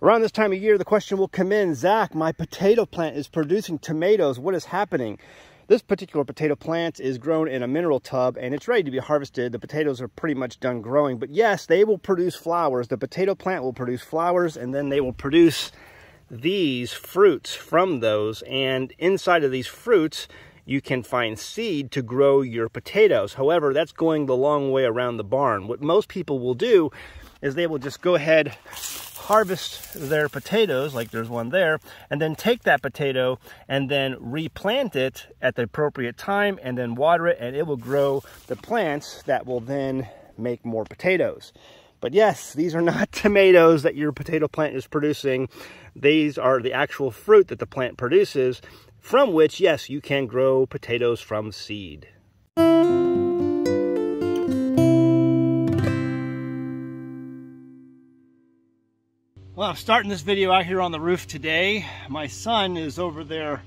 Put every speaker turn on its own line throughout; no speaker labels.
Around this time of year, the question will come in, Zach, my potato plant is producing tomatoes. What is happening? This particular potato plant is grown in a mineral tub and it's ready to be harvested. The potatoes are pretty much done growing, but yes, they will produce flowers. The potato plant will produce flowers and then they will produce these fruits from those. And inside of these fruits, you can find seed to grow your potatoes. However, that's going the long way around the barn. What most people will do is they will just go ahead harvest their potatoes, like there's one there, and then take that potato and then replant it at the appropriate time and then water it and it will grow the plants that will then make more potatoes. But yes, these are not tomatoes that your potato plant is producing. These are the actual fruit that the plant produces from which, yes, you can grow potatoes from seed. Well, I'm starting this video out here on the roof today. My son is over there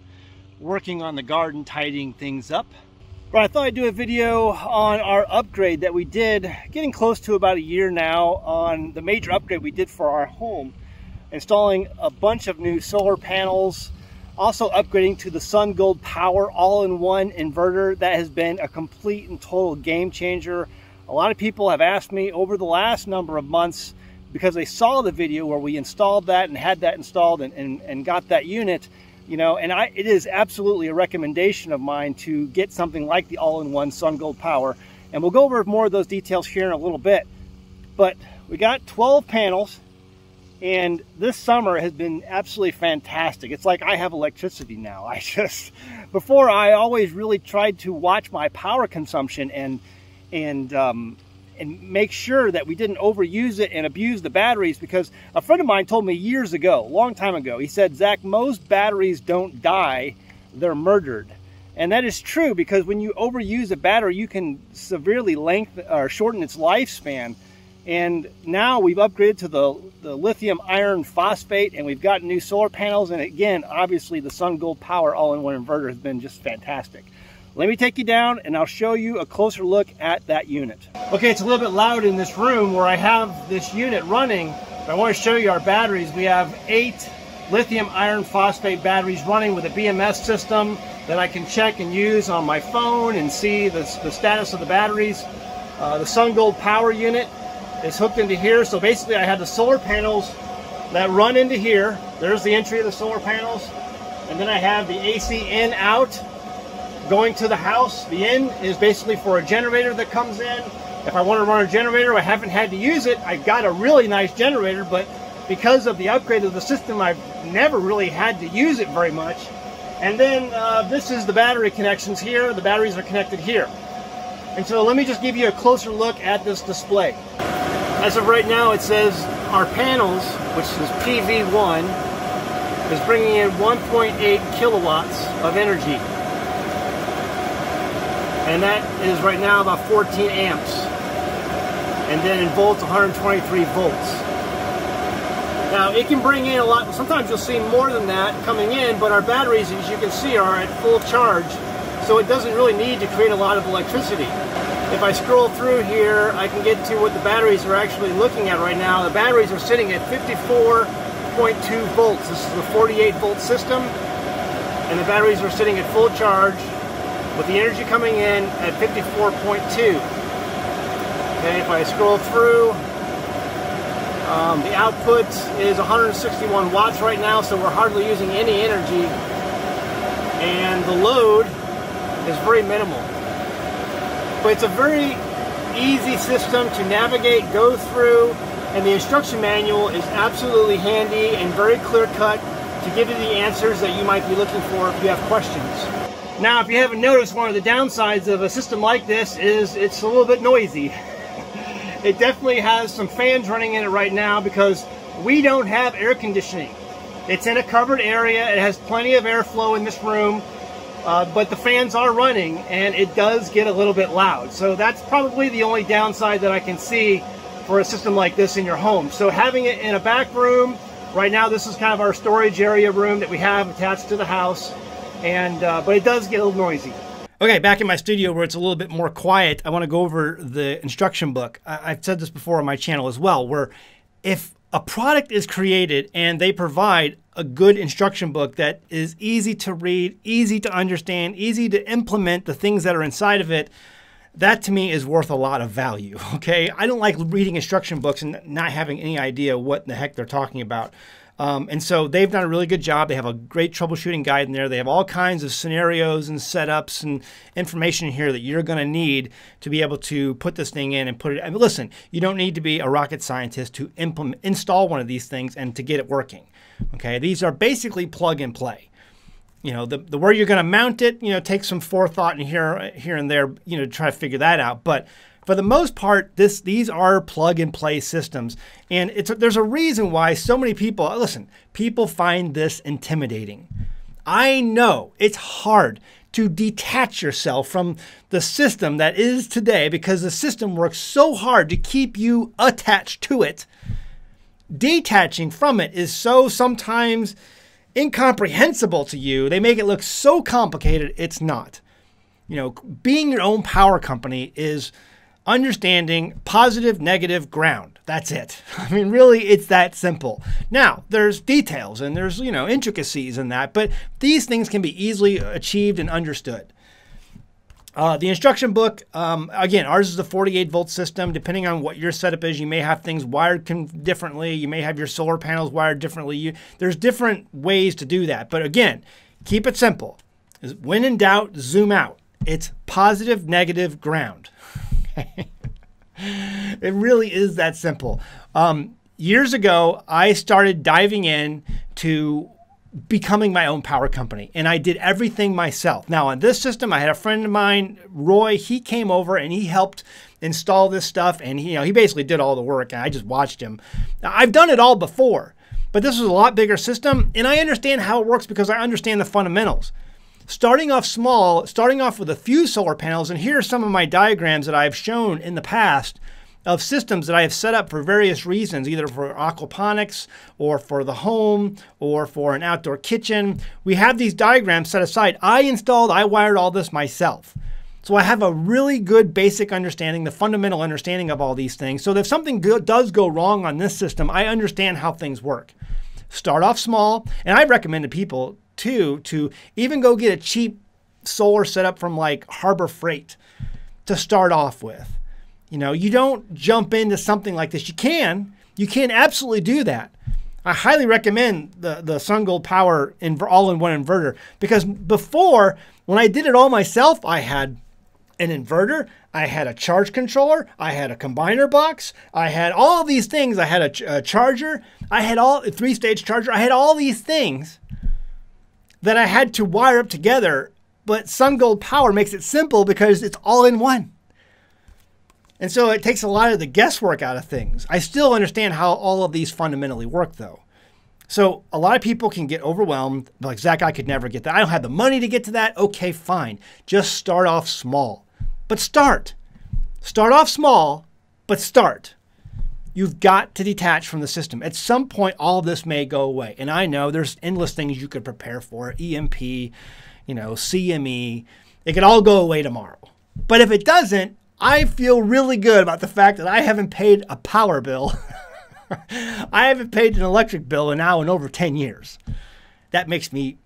working on the garden, tidying things up. But I thought I'd do a video on our upgrade that we did, getting close to about a year now, on the major upgrade we did for our home. Installing a bunch of new solar panels, also upgrading to the Sun Gold Power all-in-one inverter. That has been a complete and total game changer. A lot of people have asked me over the last number of months because they saw the video where we installed that and had that installed and, and, and got that unit, you know, and I, it is absolutely a recommendation of mine to get something like the all-in-one SunGold Power. And we'll go over more of those details here in a little bit. But we got 12 panels and this summer has been absolutely fantastic. It's like I have electricity now. I just, before I always really tried to watch my power consumption and, and, um, and make sure that we didn't overuse it and abuse the batteries because a friend of mine told me years ago, a long time ago, he said, Zach, most batteries don't die, they're murdered. And that is true because when you overuse a battery, you can severely lengthen or shorten its lifespan. And now we've upgraded to the, the lithium iron phosphate and we've got new solar panels. And again, obviously the Sun Gold Power all-in-one inverter has been just fantastic. Let me take you down and I'll show you a closer look at that unit. Okay, it's a little bit loud in this room where I have this unit running. I want to show you our batteries. We have eight lithium iron phosphate batteries running with a BMS system that I can check and use on my phone and see the, the status of the batteries. Uh, the SunGold power unit is hooked into here. So basically I have the solar panels that run into here. There's the entry of the solar panels. And then I have the AC in out going to the house. The in is basically for a generator that comes in. If I want to run a generator, I haven't had to use it. I got a really nice generator, but because of the upgrade of the system, I've never really had to use it very much. And then uh, this is the battery connections here. The batteries are connected here. And so let me just give you a closer look at this display. As of right now, it says our panels, which is PV1, is bringing in 1.8 kilowatts of energy and that is right now about 14 amps. And then in volts, 123 volts. Now it can bring in a lot, sometimes you'll see more than that coming in, but our batteries, as you can see, are at full charge, so it doesn't really need to create a lot of electricity. If I scroll through here, I can get to what the batteries are actually looking at right now. The batteries are sitting at 54.2 volts. This is a 48 volt system, and the batteries are sitting at full charge with the energy coming in at 54.2. Okay, if I scroll through, um, the output is 161 watts right now, so we're hardly using any energy. And the load is very minimal. But it's a very easy system to navigate, go through, and the instruction manual is absolutely handy and very clear cut to give you the answers that you might be looking for if you have questions. Now, if you haven't noticed, one of the downsides of a system like this is it's a little bit noisy. it definitely has some fans running in it right now because we don't have air conditioning. It's in a covered area. It has plenty of airflow in this room, uh, but the fans are running and it does get a little bit loud. So that's probably the only downside that I can see for a system like this in your home. So having it in a back room, right now this is kind of our storage area room that we have attached to the house and uh, but it does get a little noisy. Okay, back in my studio where it's a little bit more quiet, I want to go over the instruction book. I- I've said this before on my channel as well, where if a product is created and they provide a good instruction book that is easy to read, easy to understand, easy to implement the things that are inside of it, that to me is worth a lot of value. Okay. I don't like reading instruction books and not having any idea what the heck they're talking about. Um, and so they've done a really good job. They have a great troubleshooting guide in there. They have all kinds of scenarios and setups and information here that you're going to need to be able to put this thing in and put it. I mean, listen, you don't need to be a rocket scientist to implement, install one of these things and to get it working. Okay, these are basically plug and play. You know, the, the where you're going to mount it, you know, take some forethought and here here and there, you know, to try to figure that out. But for the most part, this these are plug and play systems, and it's there's a reason why so many people listen. People find this intimidating. I know it's hard to detach yourself from the system that is today because the system works so hard to keep you attached to it. Detaching from it is so sometimes incomprehensible to you. They make it look so complicated, it's not. You know, being your own power company is understanding positive, negative ground. That's it. I mean, really, it's that simple. Now, there's details and there's, you know, intricacies in that, but these things can be easily achieved and understood. Uh, the instruction book, um, again, ours is a 48 volt system. Depending on what your setup is, you may have things wired differently. You may have your solar panels wired differently. You, there's different ways to do that. But again, keep it simple. When in doubt, zoom out. It's positive, negative, ground. it really is that simple. Um, years ago, I started diving in to becoming my own power company and I did everything myself. Now, on this system, I had a friend of mine, Roy, he came over and he helped install this stuff and he, you know, he basically did all the work and I just watched him. Now, I've done it all before, but this was a lot bigger system and I understand how it works because I understand the fundamentals starting off small, starting off with a few solar panels, and here are some of my diagrams that I've shown in the past of systems that I have set up for various reasons, either for aquaponics or for the home or for an outdoor kitchen. We have these diagrams set aside. I installed, I wired all this myself. So I have a really good basic understanding, the fundamental understanding of all these things. So if something does go wrong on this system, I understand how things work. Start off small, and I recommend to people too to even go get a cheap solar setup from like Harbor Freight to start off with. You know, you don't jump into something like this. You can, you can absolutely do that. I highly recommend the the SunGold Power all-in-one inverter because before when I did it all myself, I had an inverter, I had a charge controller, I had a combiner box, I had all these things. I had a, a charger, I had all three-stage charger. I had all these things that I had to wire up together. But SunGold Power makes it simple because it's all in one. And so it takes a lot of the guesswork out of things. I still understand how all of these fundamentally work, though. So a lot of people can get overwhelmed. Like, Zach, I could never get that. I don't have the money to get to that. Okay, fine. Just start off small. But start. Start off small, but start. You've got to detach from the system. At some point, all this may go away. And I know there's endless things you could prepare for EMP, you know, CME. It could all go away tomorrow. But if it doesn't, I feel really good about the fact that I haven't paid a power bill. I haven't paid an electric bill in now in over 10 years. That makes me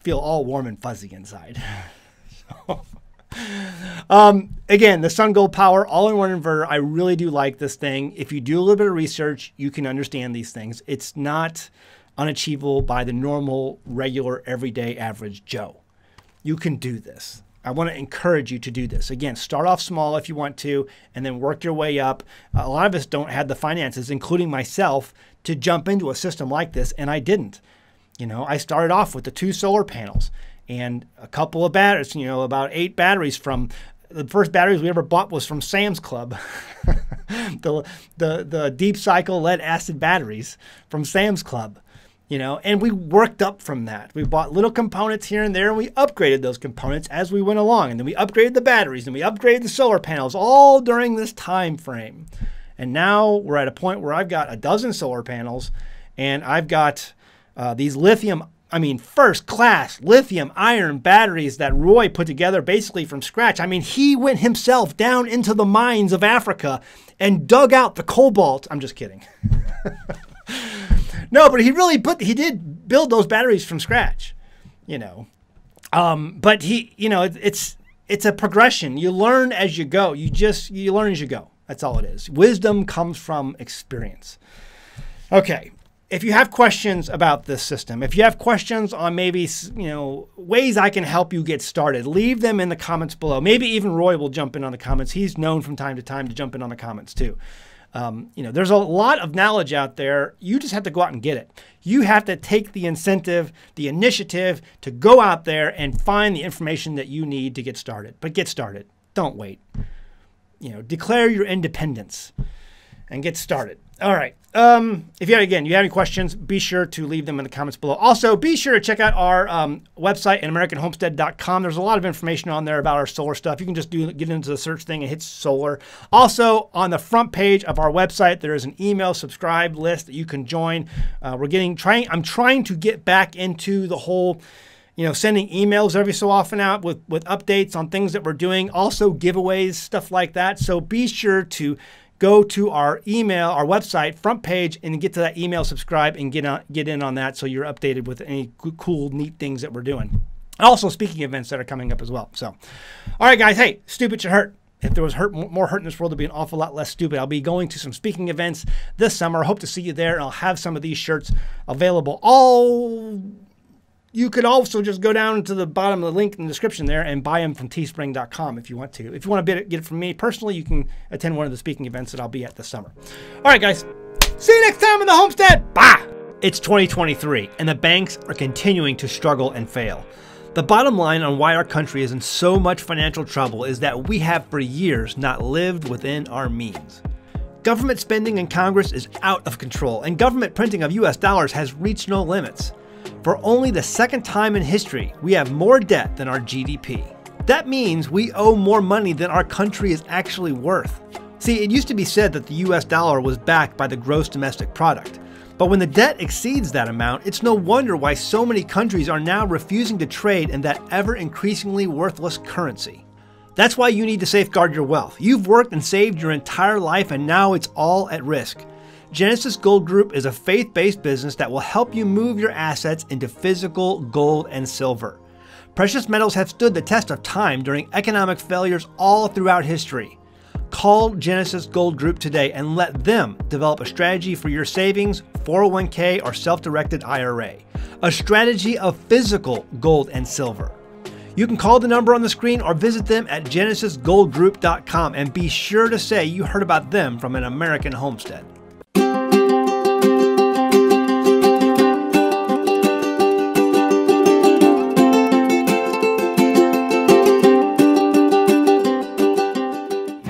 feel all warm and fuzzy inside. so. Um, again, the Sun Gold Power all-in-one inverter. I really do like this thing. If you do a little bit of research, you can understand these things. It's not unachievable by the normal, regular, everyday, average Joe. You can do this. I want to encourage you to do this. Again, start off small if you want to, and then work your way up. A lot of us don't have the finances, including myself, to jump into a system like this, and I didn't. You know, I started off with the two solar panels and a couple of batteries, you know, about eight batteries from the first batteries we ever bought was from Sam's Club. the, the, the deep cycle lead acid batteries from Sam's Club, you know, and we worked up from that. We bought little components here and there and we upgraded those components as we went along. And then we upgraded the batteries and we upgraded the solar panels all during this time frame. And now we're at a point where I've got a dozen solar panels and I've got uh, these lithium I mean, first class lithium iron batteries that Roy put together basically from scratch. I mean, he went himself down into the mines of Africa and dug out the cobalt. I'm just kidding. no, but he really put he did build those batteries from scratch, you know. Um, but he, you know, it, it's it's a progression. You learn as you go. You just you learn as you go. That's all it is. Wisdom comes from experience. Okay. If you have questions about this system, if you have questions on maybe you know ways I can help you get started, leave them in the comments below. Maybe even Roy will jump in on the comments. He's known from time to time to jump in on the comments too. Um, you know, there's a lot of knowledge out there. You just have to go out and get it. You have to take the incentive, the initiative to go out there and find the information that you need to get started. But get started. Don't wait. You know, declare your independence and get started. All right. Um, if you again, you have any questions, be sure to leave them in the comments below. Also, be sure to check out our um, website at AmericanHomestead.com. There's a lot of information on there about our solar stuff. You can just do get into the search thing and hit solar. Also, on the front page of our website, there is an email subscribe list that you can join. Uh, we're getting trying. I'm trying to get back into the whole you know, sending emails every so often out with, with updates on things that we're doing, also giveaways, stuff like that. So be sure to go to our email, our website front page, and get to that email, subscribe, and get on, get in on that so you're updated with any cool, neat things that we're doing. Also, speaking events that are coming up as well. So, all right, guys. Hey, stupid should hurt. If there was hurt, more hurt in this world, there'd be an awful lot less stupid. I'll be going to some speaking events this summer. Hope to see you there, I'll have some of these shirts available all you could also just go down to the bottom of the link in the description there and buy them from teespring.com if you want to. If you want to get it from me personally, you can attend one of the speaking events that I'll be at this summer. All right, guys. See you next time in the homestead. Bye. It's 2023, and the banks are continuing to struggle and fail. The bottom line on why our country is in so much financial trouble is that we have for years not lived within our means. Government spending in Congress is out of control, and government printing of US dollars has reached no limits. For only the second time in history, we have more debt than our GDP. That means we owe more money than our country is actually worth. See, it used to be said that the US dollar was backed by the gross domestic product. But when the debt exceeds that amount, it's no wonder why so many countries are now refusing to trade in that ever increasingly worthless currency. That's why you need to safeguard your wealth. You've worked and saved your entire life and now it's all at risk. Genesis Gold Group is a faith based business that will help you move your assets into physical gold and silver. Precious metals have stood the test of time during economic failures all throughout history. Call Genesis Gold Group today and let them develop a strategy for your savings, 401k, or self directed IRA. A strategy of physical gold and silver. You can call the number on the screen or visit them at genesisgoldgroup.com and be sure to say you heard about them from an American homestead.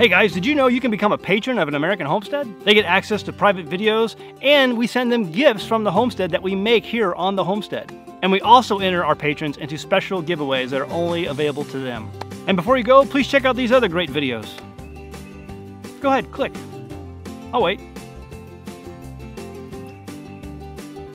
Hey guys, did you know you can become a patron of an American Homestead? They get access to private videos, and we send them gifts from the homestead that we make here on the homestead. And we also enter our patrons into special giveaways that are only available to them. And before you go, please check out these other great videos. Go ahead, click. Oh wait,